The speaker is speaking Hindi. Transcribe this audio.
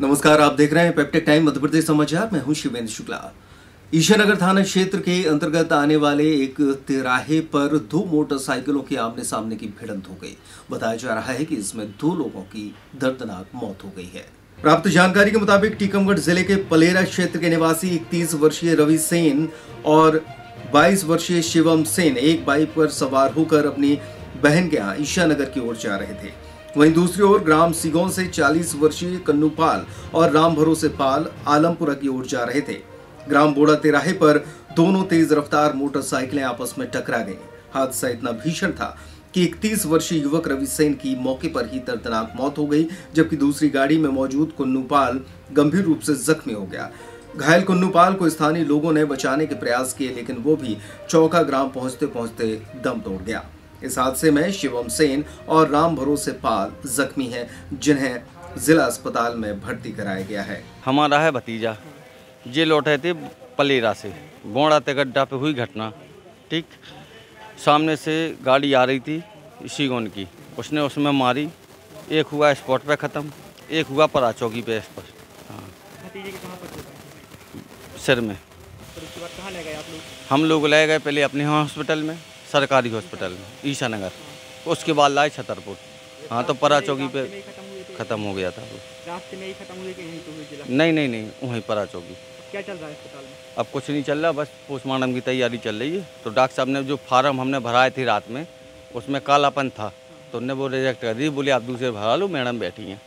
नमस्कार, आप देख रहे हैं पेप्टेक टाइम मध्य प्रदेश समाचार। मैं हूँ शिवेंद्र शुक्ला। ईशानगर थाना क्षेत्र के अंतर्गत आने वाले एक तिराहे पर दो मोटरसाइकिलों की आमने सामने की भिड़ंत हो गई। बताया जा रहा है कि इसमें दो लोगों की दर्दनाक मौत हो गई है। प्राप्त जानकारी के मुताबिक टीकमगढ़ ज़िले के पलेरा क्षेत्र के निवासी इकतीस वर्षीय रवि सेन और 22 वर्षीय शिवम सेन एक बाइक पर सवार होकर अपनी बहन के यहाँ ईशानगर की ओर जा रहे थे। वहीं दूसरी ओर ग्राम सिगों से 40 वर्षीय कन्नूपाल और राम भरोसे पाल आलमपुरा की ओर जा रहे थे। ग्राम बोड़ा तिराहे पर दोनों तेज रफ्तार मोटरसाइकिलें आपस में टकरा गईं। हादसा इतना भीषण था कि 31 वर्षीय युवक रवि सेन की मौके पर ही दर्दनाक मौत हो गई, जबकि दूसरी गाड़ी में मौजूद कुन्नूपाल गंभीर रूप से जख्मी हो गया। घायल कुन्नूपाल को स्थानीय लोगों ने बचाने के प्रयास किए, लेकिन वो भी चौका ग्राम पहुँचते पहुँचते दम तोड़ गया। इस हादसे में शिवम सेन और राम भरोसे पाल जख्मी हैं जिन्हें जिला अस्पताल में भर्ती कराया गया है। हमारा है भतीजा। ये लौटे थे पलेरा से। गोड़ा ते गड्ढा पे हुई घटना। ठीक? सामने से गाड़ी आ रही थी शिगोन की। उसने उसमें मारी। एक हुआ स्पॉट पे ख़त्म। एक हुआ परा चौकी पे इस पर। हाँ। भतीजे के कहाँ पर चोट है सिर में। फिर उसके ले गए आप लोग? हम लोग ले गए पहले अपने हॉस्पिटल में। सरकारी हॉस्पिटल में ईशानगर। उसके बाद लाए छतरपुर। हाँ तो परा चौकी पे खत्म हो गया था रास्ते में ही खत्म हुए कि यहीं पे हुए जिला? नहीं नहीं नहीं वहीं परा चौकी क्या चल रहा है अस्पताल में? अब कुछ नहीं चल रहा बस पोस्टमार्टम की तैयारी चल रही है। तो डॉक्टर साहब ने जो फार्म हमने भराए थे रात में उसमें कालापन था। तो उनने वो रिजेक्ट कर दी बोले आप दूसरे भरा लो मैडम बैठी हैं।